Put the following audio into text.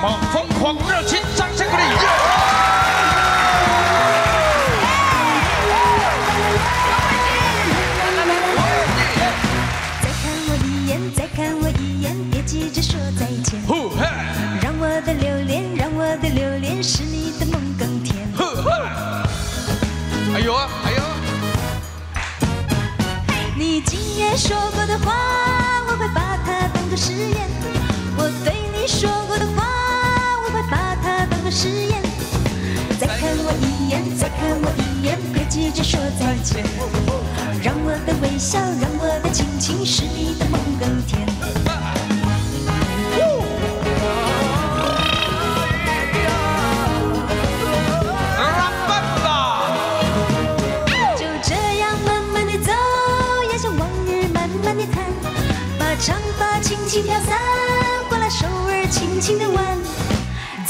么疯狂热情，掌声鼓励！再看我一眼，再看我一眼，别急着说再见。让我的留恋，让我的留恋，使你的梦更甜。哎呦，哎呦！你今夜说过的话，我会把。誓言。再看我一眼，再看我一眼，别急着说再见。让我的微笑，让我的亲亲，使你的梦更甜。就这样慢慢的走，也像往日慢慢的谈，把长发轻轻飘散，换来手儿轻轻的挽。